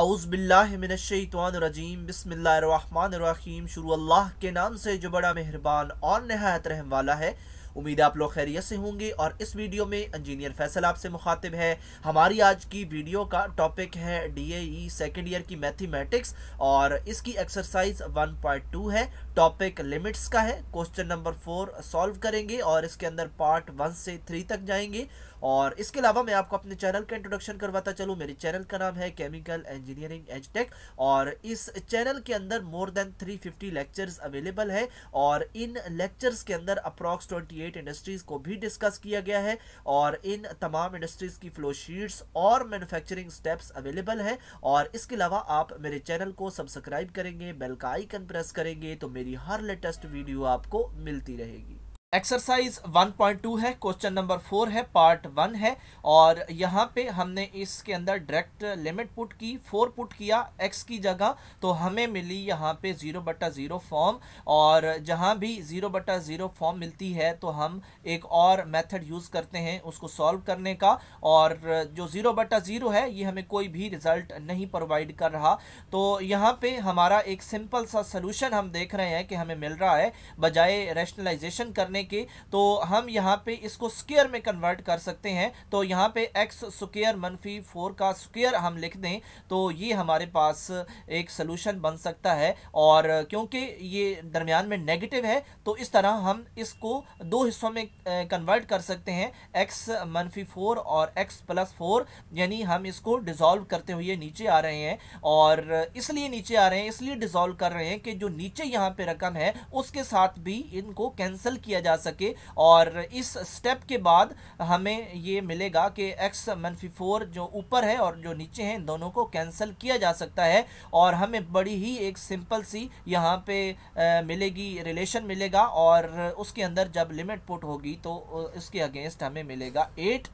आउज़बिल्लिमिनशैतवानरजीम बसमीम शुरू अल्लाह के नाम से जो बड़ा मेहरबान और नहायत रहम वाला है। उम्मीद आप लोग खैरियत से होंगे और इस वीडियो में इंजीनियर फैसल आपसे मुखातिब है। हमारी आज की वीडियो का टॉपिक है डी ए सेकेंड ईयर की मैथमेटिक्स और इसकी एक्सरसाइज 1.2 है। टॉपिक लिमिट्स का है क्वेश्चन नंबर फोर सॉल्व करेंगे और इसके अंदर पार्ट वन से थ्री तक जाएँगे। और इसके अलावा मैं आपको अपने चैनल का इंट्रोडक्शन करवाता चलूँ। मेरे चैनल का नाम है केमिकल इंजीनियरिंग एज टेक और इस चैनल के अंदर मोर देन 350 लेक्चर्स अवेलेबल है और इन लेक्चर्स के अंदर अप्रॉक्स 28 इंडस्ट्रीज़ को भी डिस्कस किया गया है और इन तमाम इंडस्ट्रीज़ की फ्लो शीट्स और मैन्युफैक्चरिंग स्टेप्स अवेलेबल है। और इसके अलावा आप मेरे चैनल को सब्सक्राइब करेंगे बेल का आइकन प्रेस करेंगे तो मेरी हर लेटेस्ट वीडियो आपको मिलती रहेगी। एक्सरसाइज 1.2 है क्वेश्चन नंबर फोर है पार्ट वन है, और यहाँ पे हमने इसके अंदर डायरेक्ट लिमिट पुट की फोर पुट किया एक्स की जगह तो हमें मिली यहाँ पे ज़ीरो बटा ज़ीरो फॉर्म और जहाँ भी ज़ीरो बटा ज़ीरो फॉर्म मिलती है तो हम एक और मेथड यूज़ करते हैं उसको सॉल्व करने का, और जो ज़ीरो बटा ज़ीरो है, ये हमें कोई भी रिज़ल्ट नहीं प्रोवाइड कर रहा। तो यहाँ पे हमारा एक सिंपल सा सोल्यूशन हम देख रहे हैं कि हमें मिल रहा है, बजाय रैशनलाइजेशन करने करने के तो हम यहाँ पे इसको स्केयर में कन्वर्ट कर सकते हैं। तो यहाँ पे एक्स स्क्र मनफी फोर का स्क्र हम लिख दें तो ये हमारे पास एक सोल्यूशन बन सकता है। और क्योंकि ये दरमियान में नेगेटिव है तो इस तरह हम इसको दो हिस्सों में कन्वर्ट कर सकते हैं। एक्स मनफी फोर और एक्स प्लस फोर यानी हम इसको डिजोल्व करते हुए नीचे आ रहे हैं। और इसलिए नीचे आ रहे हैं, इसलिए डिजोल्व कर रहे हैं कि जो नीचे यहाँ पे रकम है, उसके साथ भी इनको कैंसिल किया जा सके और इस स्टेप के बाद हमें ये मिलेगा कि एक्स मनफी फोर जो ऊपर है और जो नीचे हैं दोनों को कैंसिल किया जा सकता है और हमें बड़ी ही एक सिंपल सी यहाँ पे आ, मिलेगी रिलेशन मिलेगा और उसके अंदर जब लिमिट पुट होगी तो उसके अगेंस्ट हमें मिलेगा एट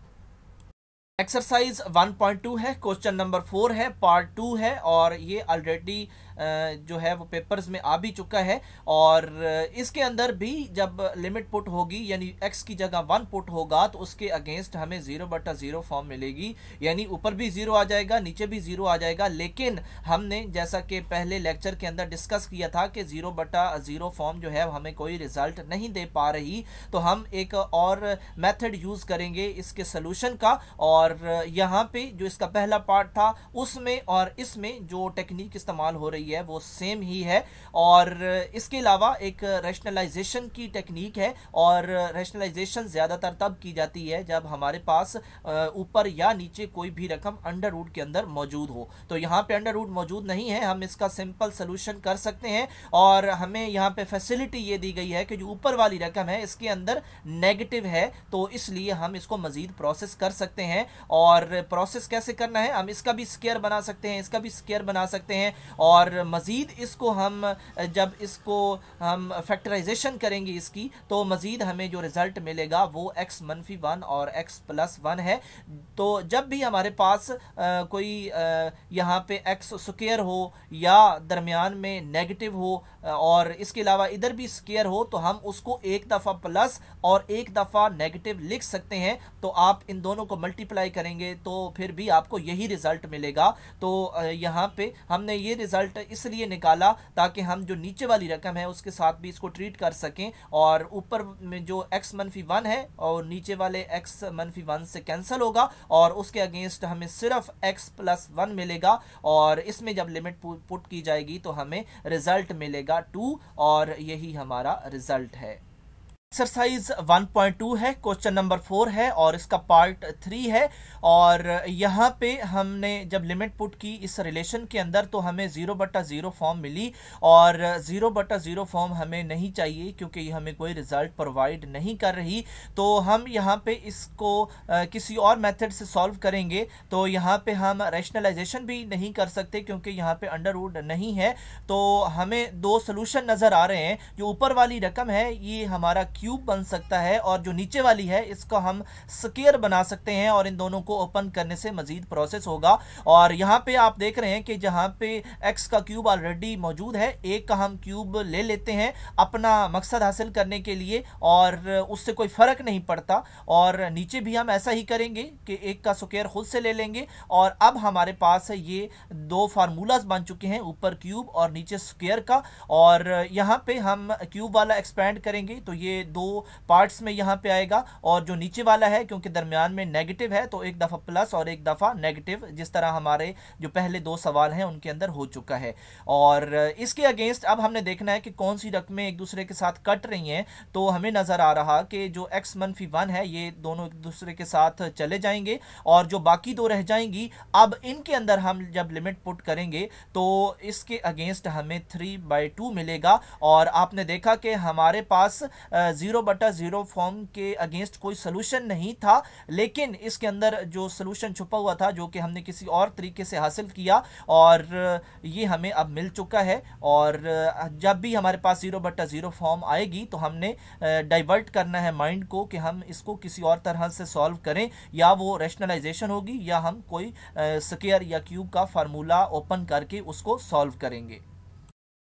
एक्सरसाइज 1.2 है क्वेश्चन नंबर फोर है पार्ट टू है और ये ऑलरेडी जो है वो पेपर्स में आ भी चुका है और इसके अंदर भी जब लिमिट पुट होगी, यानी एक्स की जगह वन पुट होगा तो उसके अगेंस्ट हमें ज़ीरो बटा ज़ीरो फॉर्म मिलेगी। यानी ऊपर भी ज़ीरो आ जाएगा, नीचे भी ज़ीरो आ जाएगा, लेकिन हमने जैसा कि पहले लेक्चर के अंदर डिस्कस किया था कि ज़ीरो बटा ज़ीरो फॉर्म जो है हमें कोई रिज़ल्ट नहीं दे पा रही। तो हम एक और मेथड यूज़ करेंगे इसके सोल्यूशन का और यहाँ पे जो इसका पहला पार्ट था, उसमें और इसमें जो टेक्निक इस्तेमाल हो रही है, वो सेम ही है। और इसके अलावा एक रैशनलाइजेशन की टेक्निक है और रैशनलाइजेशन ज़्यादातर तब की जाती है जब हमारे पास ऊपर या नीचे कोई भी रकम अंडर रूट के अंदर मौजूद हो। तो यहाँ पे अंडर रूट मौजूद नहीं है, हम इसका सिंपल सोल्यूशन कर सकते हैं और हमें यहाँ पे फैसिलिटी ये दी गई है कि जो ऊपर वाली रकम है, इसके अंदर नेगेटिव है तो इसलिए हम इसको मजीद प्रोसेस कर सकते हैं। और प्रोसेस कैसे करना है हम इसका भी स्केयर बना सकते हैं इसका भी स्केयर बना सकते हैं। और मज़ीद इसको हम जब इसको हम फैक्टराइजेशन करेंगे इसकी तो मज़ीद हमें जो रिज़ल्ट मिलेगा वो एक्स मनफी वन और एक्स प्लस वन है। तो जब भी हमारे पास आ, कोई यहाँ पे एक्स स्क्र हो या दरमियान में नेगेटिव हो और इसके अलावा इधर भी स्केयर हो तो हम उसको एक दफ़ा प्लस और एक दफ़ा नेगेटिव लिख सकते हैं। तो आप इन दोनों को मल्टीप्लाई करेंगे तो फिर भी आपको यही रिज़ल्ट मिलेगा। तो यहाँ पे हमने ये रिज़ल्ट इसलिए निकाला ताकि हम जो नीचे वाली रकम है उसके साथ भी इसको ट्रीट कर सकें और ऊपर में जो एक्स मनफी वन है और नीचे वाले एक्स मनफी वन से कैंसिल होगा और उसके अगेंस्ट हमें सिर्फ़ एक्स प्लस वन मिलेगा और इसमें जब लिमिट पुट की जाएगी तो हमें रिज़ल्ट मिलेगा टू और यही हमारा रिज़ल्ट है। एक्सरसाइज 1.2 है क्वेश्चन नंबर फोर है और इसका पार्ट थ्री है और यहाँ पे हमने जब लिमिट पुट की इस रिलेशन के अंदर तो हमें ज़ीरो बटा ज़ीरो फॉर्म मिली और ज़ीरो बटा ज़ीरो फॉर्म हमें नहीं चाहिए क्योंकि ये हमें कोई रिज़ल्ट प्रोवाइड नहीं कर रही। तो हम यहाँ पे इसको किसी और मेथड से सॉल्व करेंगे तो यहाँ पे हम रैशनलाइजेशन भी नहीं कर सकते क्योंकि यहाँ पे अंडर नहीं है। तो हमें दो सोल्यूशन नज़र आ रहे हैं। जो ऊपर वाली रकम है, ये हमारा क्यूब बन सकता है और जो नीचे वाली है, इसको हम स्केयर बना सकते हैं और इन दोनों को ओपन करने से मजीद प्रोसेस होगा। और यहाँ पे आप देख रहे हैं कि जहाँ पे एक्स का क्यूब ऑलरेडी मौजूद है, एक का हम क्यूब ले लेते हैं अपना मकसद हासिल करने के लिए और उससे कोई फ़र्क नहीं पड़ता। और नीचे भी हम ऐसा ही करेंगे कि एक का स्केयर खुद से ले लेंगे और अब हमारे पास ये दो फार्मूलाज बन चुके हैं, ऊपर क्यूब और नीचे स्क्वेयर का। और यहाँ पे हम क्यूब वाला एक्सपेंड करेंगे तो ये दो पार्ट्स में यहाँ पे आएगा और जो नीचे वाला है, क्योंकि दरमियान में नेगेटिव है तो एक दफ़ा प्लस और एक दफ़ा नेगेटिव जिस तरह हमारे जो पहले दो सवाल हैं, उनके अंदर हो चुका है। और इसके अगेंस्ट अब हमने देखना है कि कौन सी रकमें एक दूसरे के साथ कट रही हैं तो हमें नज़र आ रहा कि जो एक्स मनफी वन है, ये दोनों एक दूसरे के साथ चले जाएँगे, और जो बाकी दो रह जाएँगी, अब इनके अंदर हम जब लिमिट पुट करेंगे तो इसके अगेंस्ट हमें थ्री बाई टू मिलेगा। और आपने देखा कि हमारे पास ज़ीरो बटा ज़ीरो फॉर्म के अगेंस्ट कोई सोल्यूशन नहीं था, लेकिन इसके अंदर जो सोल्यूशन छुपा हुआ था, जो कि हमने किसी और तरीके से हासिल किया, और ये हमें अब मिल चुका है, और जब भी हमारे पास ज़ीरो बटा ज़ीरो फॉर्म आएगी तो हमने डाइवर्ट करना है माइंड को कि हम इसको किसी और तरह से सॉल्व करें। या वो रेशनलाइजेशन होगी, या हम कोई स्केयर या क्यूब का फार्मूला ओपन करके उसको सॉल्व करेंगे।